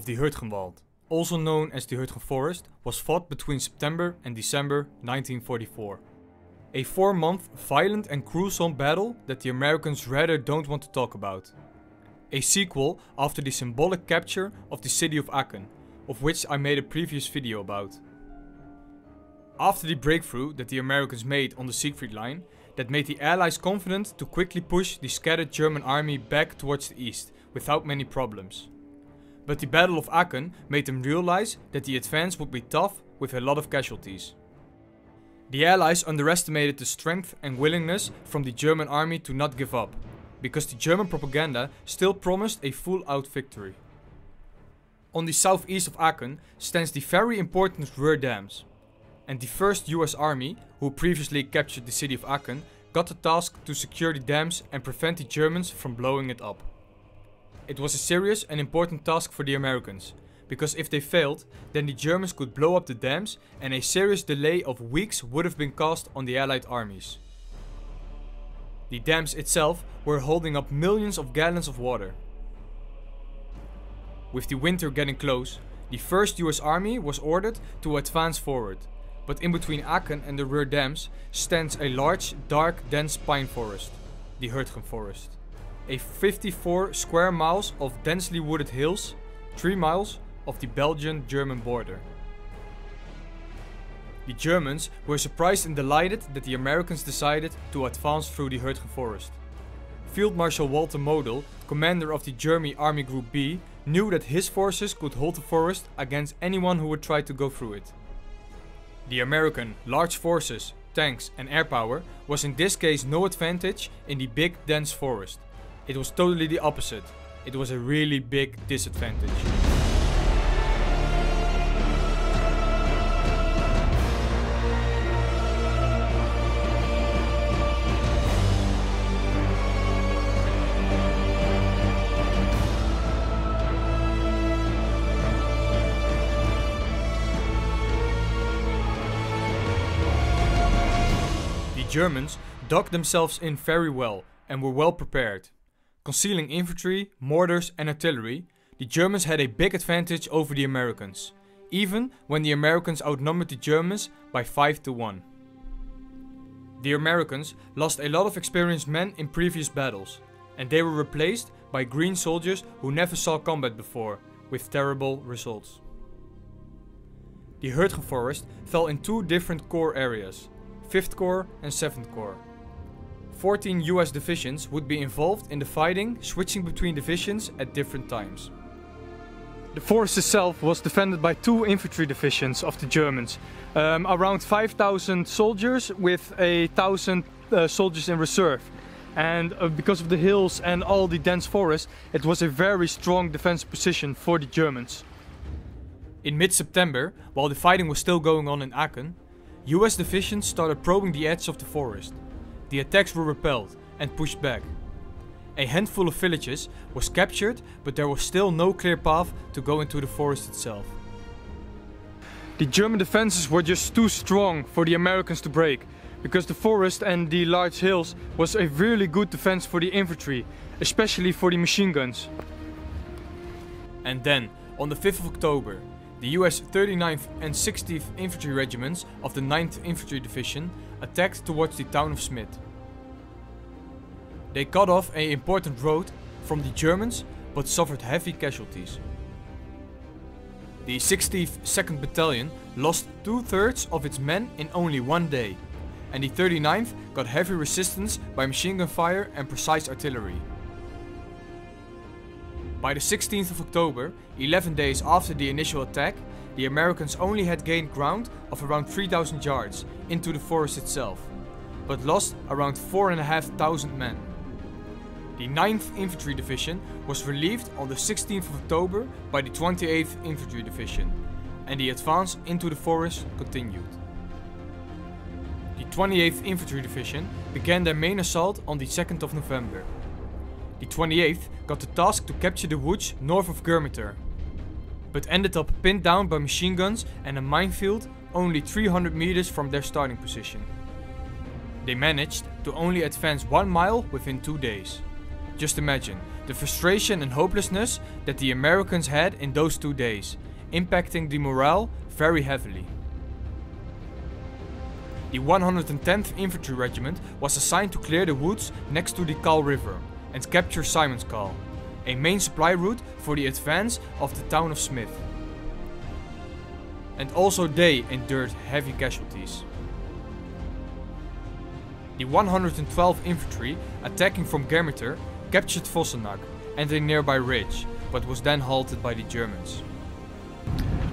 The of the Hurtgenwald, also known as the Hurtgen Forest, was fought between September and December 1944. A four month violent and gruesome battle that the Americans rather don't want to talk about. A sequel after the symbolic capture of the city of Aachen, of which I made a previous video about. After the breakthrough that the Americans made on the Siegfried Line, that made the Allies confident to quickly push the scattered German army back towards the east without many problems. But the Battle of Aachen made them realize that the advance would be tough with a lot of casualties. The Allies underestimated the strength and willingness from the German army to not give up, because the German propaganda still promised a full out victory. On the southeast of Aachen stands the very important Roer Dams. And the 1st US Army, who previously captured the city of Aachen, got the task to secure the dams and prevent the Germans from blowing it up. It was a serious and important task for the Americans, because if they failed, then the Germans could blow up the dams and a serious delay of weeks would have been caused on the Allied armies. The dams itself were holding up millions of gallons of water. With the winter getting close, the 1st US Army was ordered to advance forward, but in between Aachen and the Roer dams stands a large, dark, dense pine forest, the Hurtgen Forest a 54 square miles of densely wooded hills, 3 miles of the Belgian-German border. The Germans were surprised and delighted that the Americans decided to advance through the Hurtgen forest. Field Marshal Walter Model, commander of the German Army Group B, knew that his forces could hold the forest against anyone who would try to go through it. The American large forces, tanks and air power was in this case no advantage in the big dense forest. It was totally the opposite. It was a really big disadvantage. The Germans dug themselves in very well and were well prepared. Concealing infantry, mortars and artillery, the Germans had a big advantage over the Americans, even when the Americans outnumbered the Germans by 5 to 1. The Americans lost a lot of experienced men in previous battles, and they were replaced by green soldiers who never saw combat before, with terrible results. The Hurtgen Forest fell in two different corps areas, 5th Corps and 7th Corps. 14 US divisions would be involved in the fighting, switching between divisions at different times. The forest itself was defended by two infantry divisions of the Germans. Um, around 5,000 soldiers with a thousand uh, soldiers in reserve. And uh, because of the hills and all the dense forest, it was a very strong defense position for the Germans. In mid-September, while the fighting was still going on in Aachen, US divisions started probing the edge of the forest the attacks were repelled and pushed back. A handful of villages was captured, but there was still no clear path to go into the forest itself. The German defenses were just too strong for the Americans to break, because the forest and the large hills was a really good defense for the infantry, especially for the machine guns. And then, on the 5th of October, the US 39th and 60th Infantry Regiments of the 9th Infantry Division attacked towards the town of Schmidt. They cut off an important road from the Germans but suffered heavy casualties. The 60th 2nd Battalion lost two-thirds of its men in only one day, and the 39th got heavy resistance by machine gun fire and precise artillery. By the 16th of October, 11 days after the initial attack, the Americans only had gained ground of around 3000 yards into the forest itself, but lost around 4,500 men. The 9th Infantry Division was relieved on the 16th of October by the 28th Infantry Division, and the advance into the forest continued. The 28th Infantry Division began their main assault on the 2nd of November. The 28th got the task to capture the woods north of Germeter, but ended up pinned down by machine guns and a minefield only 300 meters from their starting position. They managed to only advance one mile within two days. Just imagine, the frustration and hopelessness that the Americans had in those two days, impacting the morale very heavily. The 110th Infantry Regiment was assigned to clear the woods next to the Kall River and capture Simonskall, a main supply route for the advance of the town of Schmidt. And also they endured heavy casualties. The 112th Infantry, attacking from Germeter, captured Vossenack and a nearby ridge, but was then halted by the Germans.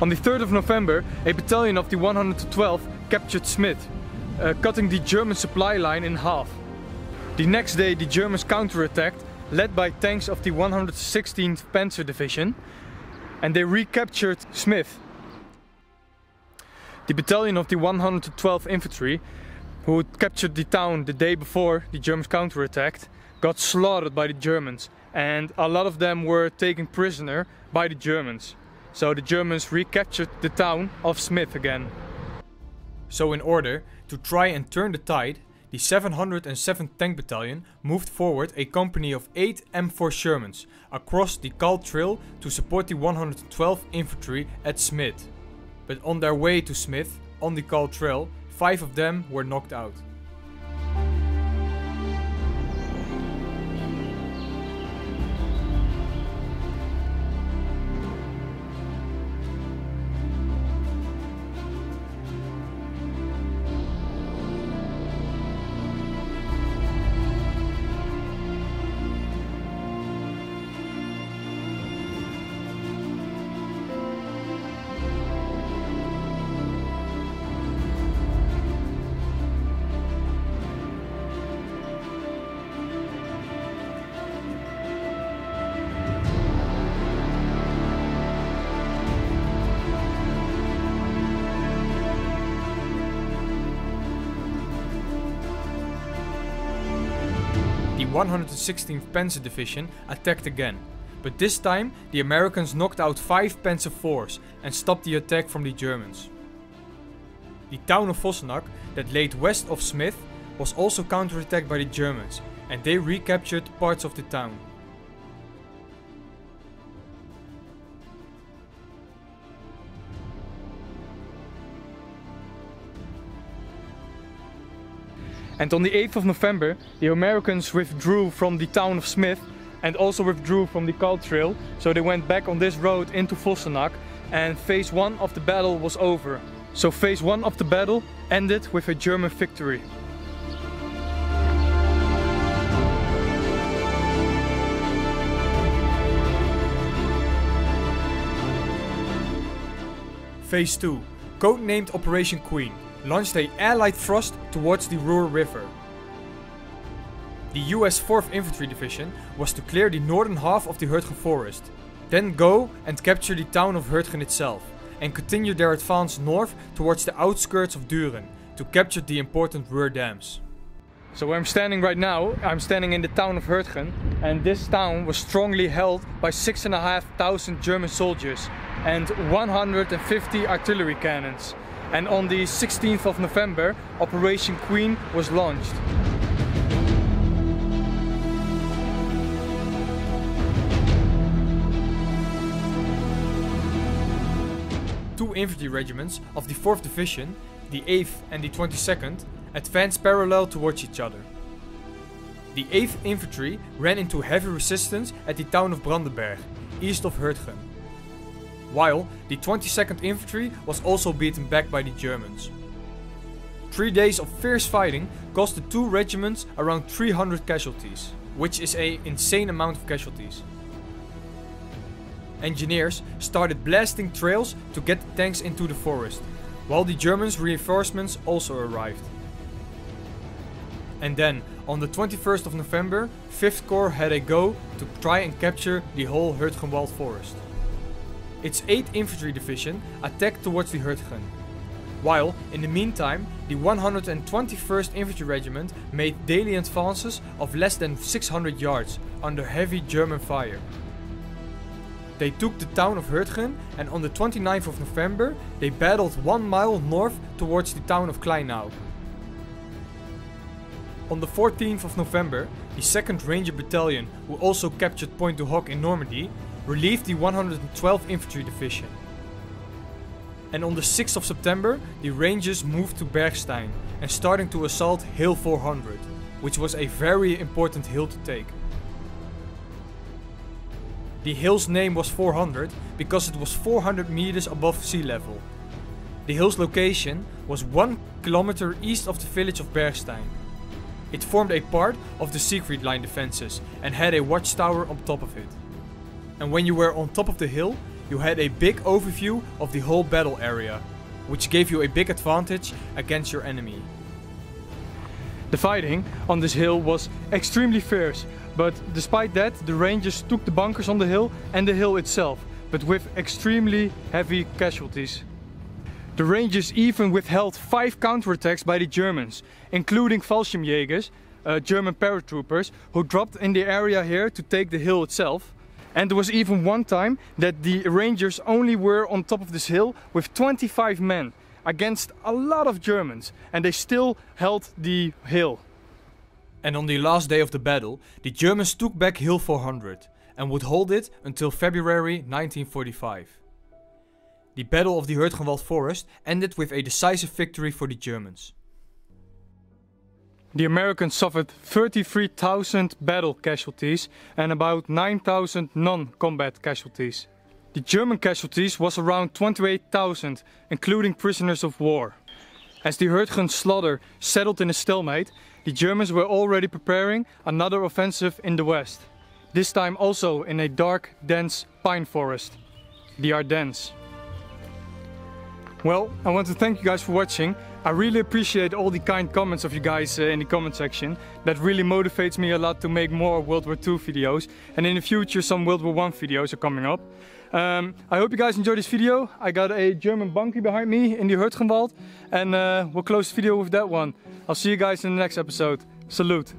On the 3rd of November, a battalion of the 112th captured Schmidt, uh, cutting the German supply line in half. The next day the Germans counterattacked, led by tanks of the 116th Panzer Division, and they recaptured Schmidt. The battalion of the 112th Infantry, who captured the town the day before the Germans counterattacked, got slaughtered by the Germans and a lot of them were taken prisoner by the Germans. So the Germans recaptured the town of Schmidt again. So in order to try and turn the tide, the 707th Tank Battalion moved forward a company of 8 M4 Shermans across the Kall Trail to support the 112th Infantry at Schmidt. But on their way to Schmidt, on the Kall Trail, 5 of them were knocked out. 116th Panzer Division attacked again, but this time the Americans knocked out 5 Panzer IVs and stopped the attack from the Germans. The town of Vossenack, that laid west of Schmidt, was also counterattacked by the Germans and they recaptured parts of the town. And on the 8th of November, the Americans withdrew from the town of Schmidt and also withdrew from the Kall Trail. So they went back on this road into Vossenack and phase 1 of the battle was over. So phase 1 of the battle ended with a German victory. Phase 2, codenamed Operation Queen, launched a Allied thrust towards the Roer River. The US 4th Infantry Division was to clear the northern half of the Hurtgen forest, then go and capture the town of Hurtgen itself, and continue their advance north towards the outskirts of Düren to capture the important Roer dams. So where I'm standing right now, I'm standing in the town of Hurtgen and this town was strongly held by 6,500 German soldiers and 150 artillery cannons. And on the 16th of November, Operation Queen was launched. Two infantry regiments of the 4th Division, the 8th and the 22nd, advanced parallel towards each other. The 8th Infantry ran into heavy resistance at the town of Brandenberg, east of Hurtgen, while the 22nd Infantry was also beaten back by the Germans. Three days of fierce fighting cost the two regiments around 300 casualties, which is a insane amount of casualties. Engineers started blasting trails to get the tanks into the forest, while the Germans' reinforcements also arrived. And then, on the 21st of November, 5th Corps had a go to try and capture the whole Hurtgenwald forest. Its 8th Infantry Division attacked towards the Hurtgen, while, in the meantime, the 121st Infantry Regiment made daily advances of less than 600 yards under heavy German fire. They took the town of Hurtgen and on the 29th of November they battled one mile north towards the town of Kleinhau. On the 14th of November, the 2nd Ranger Battalion, who also captured Pointe du Hoc in Normandy, relieved the 112th Infantry Division. And on the 6th of September, the Rangers moved to Bergstein and starting to assault Hill 400, which was a very important hill to take. The hill's name was 400 because it was 400 meters above sea level. The hill's location was 1 kilometer east of the village of Bergstein. It formed a part of the Siegfried line defenses and had a watchtower on top of it. And when you were on top of the hill, you had a big overview of the whole battle area, which gave you a big advantage against your enemy. The fighting on this hill was extremely fierce, but despite that the Rangers took the bunkers on the hill and the hill itself, but with extremely heavy casualties. The Rangers even withheld five counterattacks by the Germans, including Fallschirmjägers, uh, German paratroopers, who dropped in the area here to take the hill itself. And there was even one time that the Rangers only were on top of this hill with 25 men against a lot of Germans and they still held the hill. And on the last day of the battle, the Germans took back Hill 400 and would hold it until February 1945. The Battle of the Hurtgenwald Forest ended with a decisive victory for the Germans. The Americans suffered 33,000 battle casualties and about 9,000 non-combat casualties. The German casualties was around 28,000, including prisoners of war. As the Hurtgen slaughter settled in a stalemate, the Germans were already preparing another offensive in the west. This time also in a dark, dense pine forest, the Ardennes. Well, I want to thank you guys for watching. I really appreciate all the kind comments of you guys uh, in the comment section. That really motivates me a lot to make more World War II videos. And in the future some World War I videos are coming up. Um, I hope you guys enjoyed this video. I got a German bunkie behind me in the Hurtgenwald. And uh, we'll close the video with that one. I'll see you guys in the next episode. Salute.